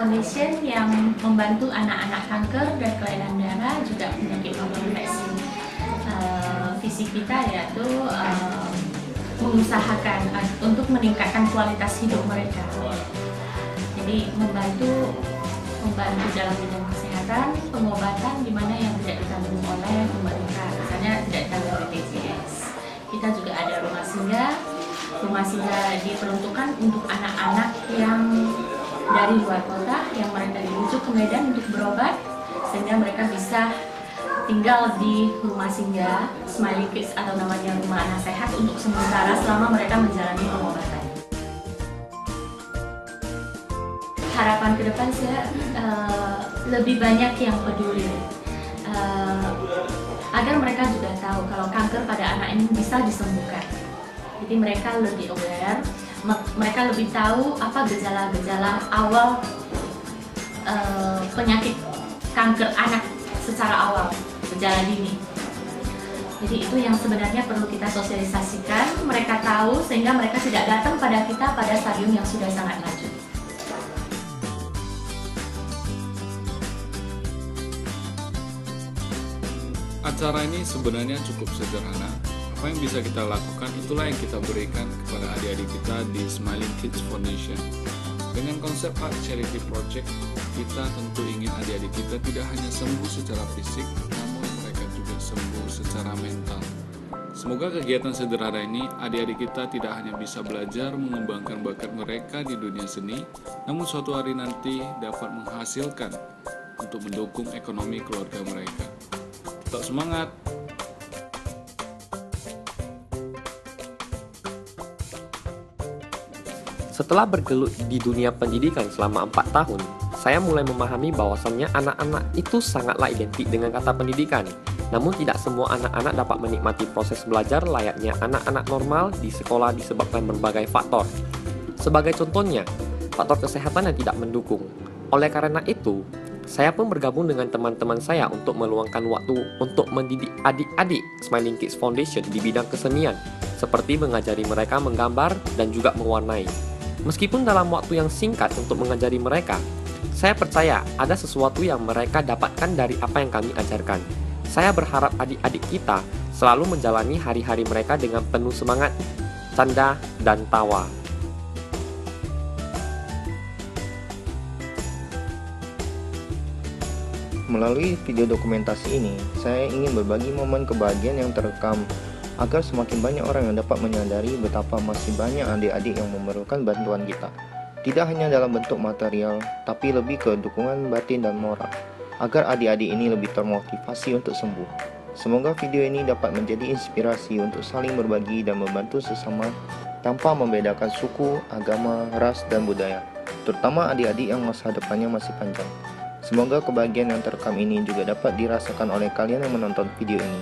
Foundation yang membantu anak-anak kanker dan kelainan darah juga penyakit infeksi. Uh, visi kita yaitu uh, mengusahakan untuk meningkatkan kualitas hidup mereka. Jadi membantu membantu dalam bidang kesehatan, pengobatan di mana yang tidak ditanggung oleh pemerintah, misalnya tidak ditanggung oleh BPJS. Kita juga ada rumah singgah, rumah singgah diperuntukkan untuk anak-anak yang dari luar kota yang mereka dirujuk ke Medan untuk berobat sehingga mereka bisa tinggal di rumah singgah Smiley Kids atau namanya rumah anak sehat untuk sementara selama mereka menjalani pengobatan. Harapan ke depan saya uh, lebih banyak yang peduli uh, agar mereka juga tahu kalau kanker pada anak ini bisa disembuhkan. Jadi mereka lebih aware mereka lebih tahu apa gejala-gejala awal uh, penyakit kanker anak secara awal, gejala dini. Jadi itu yang sebenarnya perlu kita sosialisasikan, mereka tahu sehingga mereka tidak datang pada kita pada stadium yang sudah sangat lanjut. Acara ini sebenarnya cukup sederhana, apa yang bisa kita lakukan itulah yang kita berikan kepada adik-adik kita di Smiling Kids Foundation. Dengan konsep Art Charity Project, kita tentu ingin adik-adik kita tidak hanya sembuh secara fisik, namun mereka juga sembuh secara mental. Semoga kegiatan sederhana ini adik-adik kita tidak hanya bisa belajar mengembangkan bakat mereka di dunia seni, namun suatu hari nanti dapat menghasilkan untuk mendukung ekonomi keluarga mereka. Tetap semangat! Setelah bergelut di dunia pendidikan selama 4 tahun, saya mulai memahami bahwasannya anak-anak itu sangatlah identik dengan kata pendidikan. Namun tidak semua anak-anak dapat menikmati proses belajar layaknya anak-anak normal di sekolah disebabkan berbagai faktor. Sebagai contohnya, faktor kesehatan yang tidak mendukung. Oleh karena itu, saya pun bergabung dengan teman-teman saya untuk meluangkan waktu untuk mendidik adik-adik Smiling Kids Foundation di bidang kesenian, seperti mengajari mereka menggambar dan juga mewarnai. Meskipun dalam waktu yang singkat untuk mengajari mereka, saya percaya ada sesuatu yang mereka dapatkan dari apa yang kami ajarkan. Saya berharap adik-adik kita selalu menjalani hari-hari mereka dengan penuh semangat, canda, dan tawa. Melalui video dokumentasi ini, saya ingin berbagi momen kebahagiaan yang terekam agar semakin banyak orang yang dapat menyadari betapa masih banyak adik-adik yang memerlukan bantuan kita. Tidak hanya dalam bentuk material, tapi lebih ke dukungan batin dan moral, agar adik-adik ini lebih termotivasi untuk sembuh. Semoga video ini dapat menjadi inspirasi untuk saling berbagi dan membantu sesama tanpa membedakan suku, agama, ras, dan budaya, terutama adik-adik yang masa depannya masih panjang. Semoga kebahagiaan yang terekam ini juga dapat dirasakan oleh kalian yang menonton video ini.